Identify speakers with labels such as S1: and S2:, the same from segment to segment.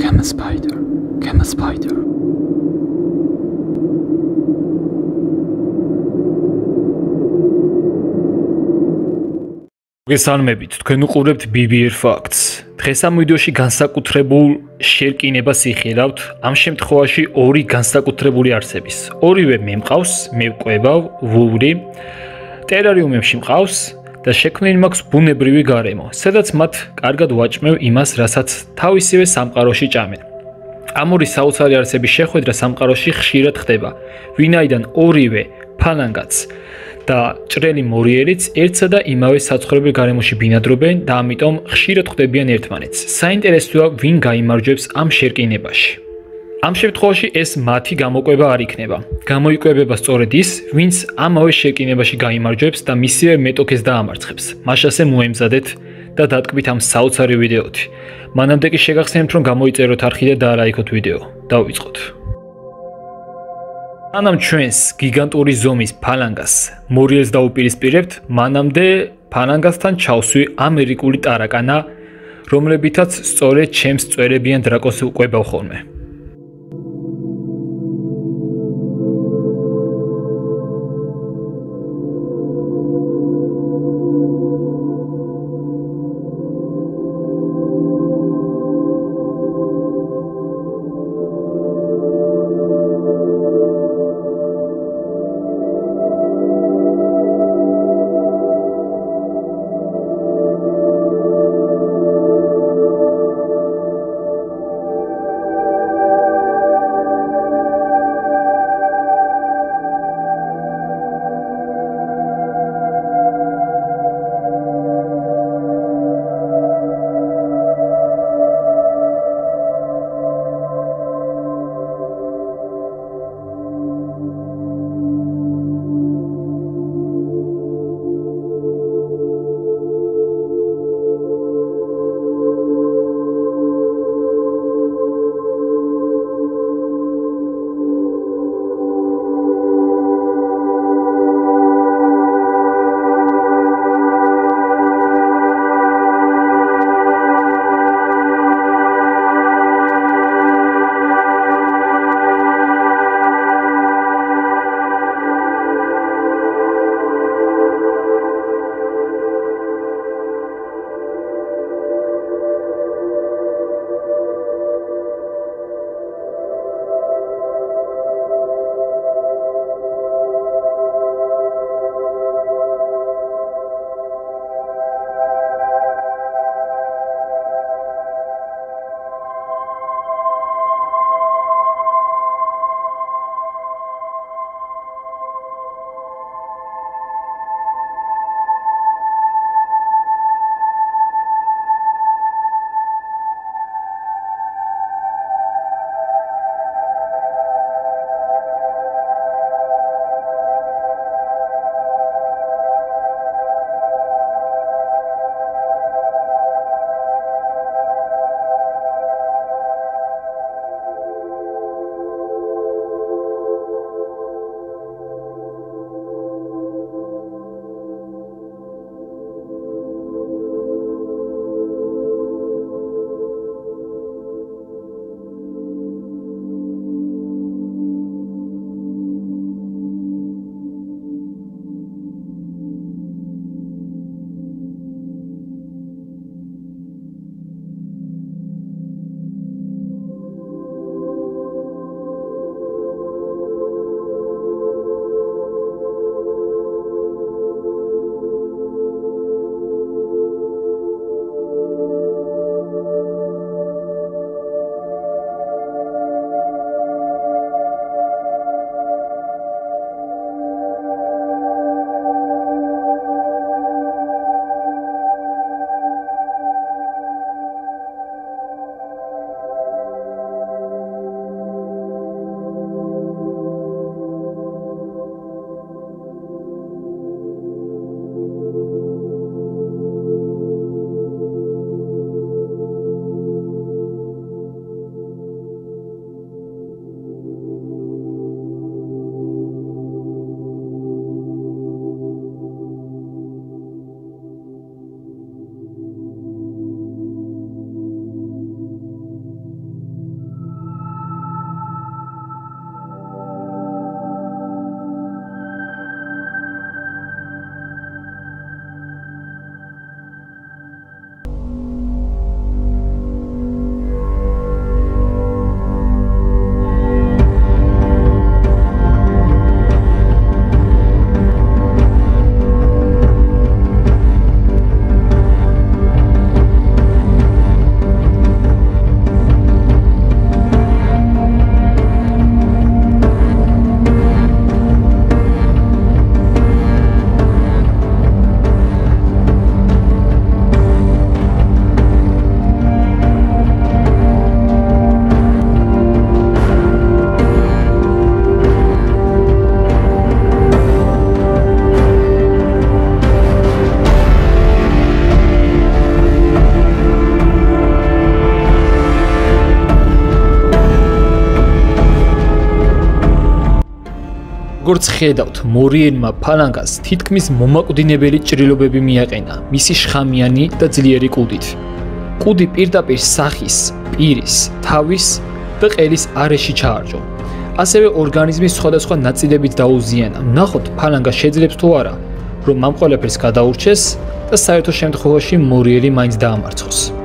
S1: Come a spider. Come a spider.
S2: გესალმებით, თქვენ უყურებთ BBR Facts. დღეს ამ ვიდეოში განსაკუთრებულ შერკინებას იხილავთ. ამ შემთხვევაში ორი განსაკუთრებული არსების. ორივე მე მყავს, მე ვყვევავ, ვური. ტერარიუმებში მყავს და შექმნილი მაქვს ბუნებრივი გარემო, სადაც მათ კარგად ვაჭმევ იმას, რასაც თავისივე სამყაროში ჭამენ. ამ ორი საოცარი არსების შეხვედრა სამყაროში ხშირად ხდება. ვინაიდან ორივე ფანანგაც და ჭრელი მორიერიც ერთსა და იმავე საცხოვრებელ გარემოში ბინადრობენ და ამიტომ ხშირად ხვდებიან ერთმანეთს. საინტერესოა, ვინ გამოიმარჯვებს ამ შერკინებაში. ამ შემთხვევაში ეს მათი გამოკვება არ იქნება. გამოიკვებება სწორედ ის, ვინც ამავე შერკინებაში გამოიმარჯვებს და მისივე მეტოქეს დაამარცხებს. მაშასე მოემზადეთ და დატკბით ამ საოცარი ვიდეოთი. მანამდე კი შეგახსენებთ, რომ გამოიწეროთ არხი და დაალაიქოთ ვიდეო. დავიწყოთ. ანამ ჩვენს გიგანტური ზომის ფალანგას მორიელს დაუპირისპირებთ, მანამდე ფალანგასთან ჩავსვი ამერიკული ტარაკანა, რომლებითაც სწორედ ჩემს წვერებიან დრაკოს უყვებავ ხოლმე. როგორც ხედავთ, მორიენმა ფალანგას თითქმის მომაკვდინებელი ჭრილობები მიაყენა მისი შხამიანი და ძლიერი კუდით. კუდი პირდაპირ სახის, პირის, თავის და ყელის არეში ჩაარჯო. ასევე ორგანიზმის სხვადასხვა ნაწილებიც დაუზიანა. ნახოთ, ფალანგა შეძლებს თუ არა, რომ ამ ყველაფერს გადაურჩეს და საერთო შემთხვევაში მორიელი მაინც დაამარცხოს.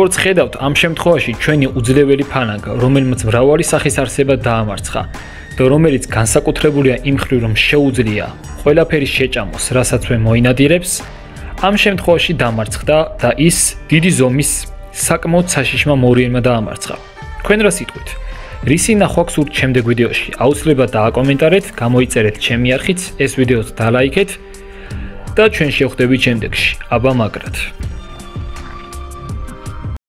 S2: როგორც ხედავთ, ამ შემთხვევაში ჩვენი უძლეველი ფალანგა, რომელმაც მრავალი სახის არსება დაამარცხა და რომელიც განსაკუთრებულია იმ ხრივ, რომ შეუძლია ყველაფერი შეჭამოს, რასაც მე მოინადირებს, ამ შემთხვევაში დამარცხდა და ის დიდი ზომის საკმაოდ საშიშმა მორიელმა დაამარცხა. თქვენ რა სიტყვით? რისი ნახვა გსურთ შემდეგ ვიდეოში? აუცილებლად დააკომენტარეთ, გამოიწერეთ ჩემი არხით, ეს ვიდეოც დალაიქეთ და ჩვენ შევხვდებით შემდეგში. აბა მაგრად.